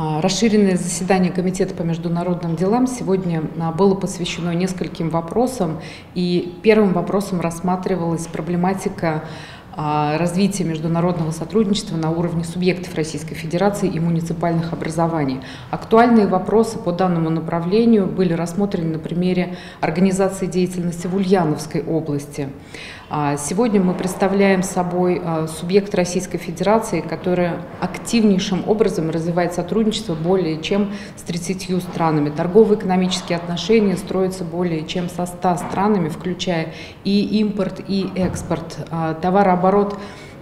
А, расширенное заседание Комитета по международным делам сегодня а, было посвящено нескольким вопросам. И первым вопросом рассматривалась проблематика развития международного сотрудничества на уровне субъектов Российской Федерации и муниципальных образований. Актуальные вопросы по данному направлению были рассмотрены на примере организации деятельности в Ульяновской области. А, сегодня мы представляем собой а, субъект Российской Федерации, который активнейшим образом развивает сотрудничество более чем с 30 странами. Торгово-экономические отношения строятся более чем со 100 странами, включая и импорт, и экспорт. А, товарооборот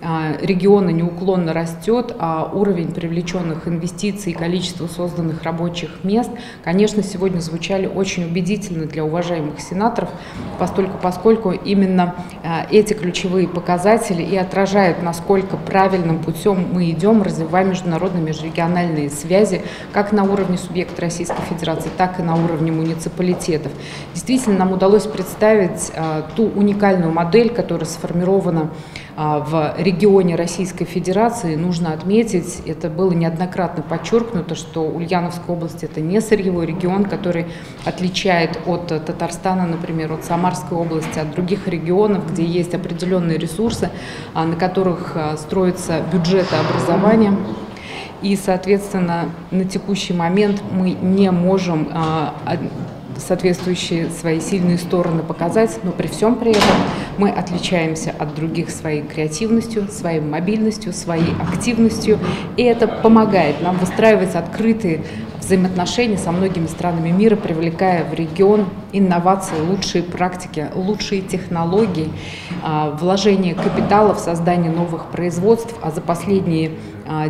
а, региона неуклонно растет, а уровень привлеченных инвестиций и количество созданных рабочих мест, конечно, сегодня звучали очень убедительно для уважаемых сенаторов, поскольку, поскольку именно а, эти ключевые показатели и отражают, насколько правильным путем мы идем, развивая международные межрегиональные связи как на уровне субъекта Российской Федерации, так и на уровне муниципалитетов. Действительно, нам удалось представить а, ту уникальную модель, которая сформирована в регионе Российской Федерации. Нужно отметить, это было неоднократно подчеркнуто, что Ульяновская область это не сырьевой регион, который отличает от Татарстана, например, от Самарской области, от других регионов, где есть определенные ресурсы, а, на которых а, строится бюджет образования. И, соответственно, на текущий момент мы не можем а, соответствующие свои сильные стороны показать, но при всем при этом мы отличаемся от других своей креативностью, своей мобильностью, своей активностью, и это помогает нам выстраивать открытые взаимоотношения со многими странами мира, привлекая в регион инновации, лучшие практики, лучшие технологии, а, вложение капитала в создание новых производств, а за последние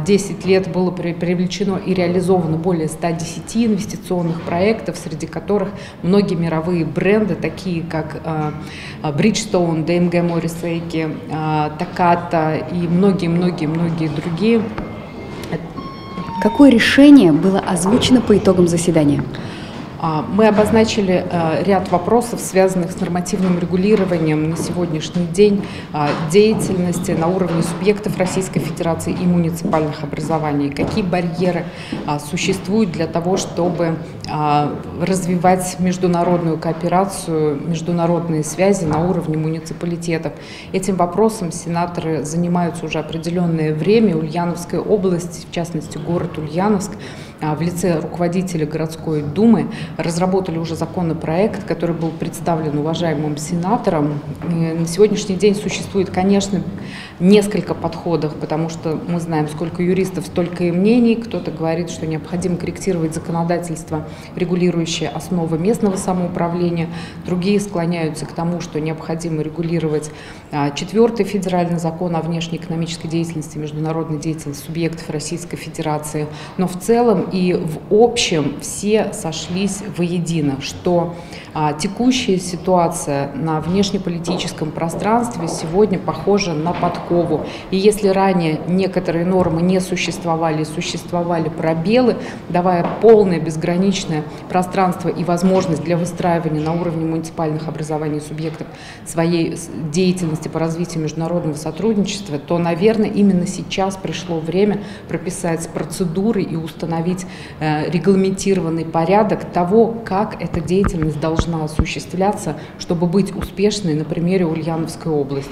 10 а, лет было привлечено и реализовано более 110 инвестиционных проектов, среди которых многие мировые бренды, такие как а, Bridgestone, DMG Morrisseiki, Takata и многие-многие-многие другие, Какое решение было озвучено по итогам заседания? А, мы обозначили а, ряд вопросов, связанных с нормативным регулированием на сегодняшний день а, деятельности на уровне субъектов Российской Федерации и муниципальных образований. Какие барьеры существуют для того, чтобы развивать международную кооперацию, международные связи на уровне муниципалитетов. Этим вопросом сенаторы занимаются уже определенное время. Ульяновская область, в частности город Ульяновск, в лице руководителя городской думы разработали уже законопроект, который был представлен уважаемым сенатором. На сегодняшний день существует, конечно, несколько подходов, потому что мы знаем, сколько юристов, столько и мнений. Кто-то говорит, что необходимо корректировать законодательство, регулирующее основы местного самоуправления. Другие склоняются к тому, что необходимо регулировать а, четвертый федеральный закон о внешней экономической деятельности, международной деятельности субъектов Российской Федерации. Но в целом и в общем все сошлись воедино, что а, текущая ситуация на внешнеполитическом пространстве сегодня похожа на подкову. И если ранее некоторые нормы не существовали, существовали пробелы, давая полное безграничное пространство и возможность для выстраивания на уровне муниципальных образований субъектов своей деятельности по развитию международного сотрудничества, то, наверное, именно сейчас пришло время прописать процедуры и установить э, регламентированный порядок того, как эта деятельность должна осуществляться, чтобы быть успешной на примере Ульяновской области.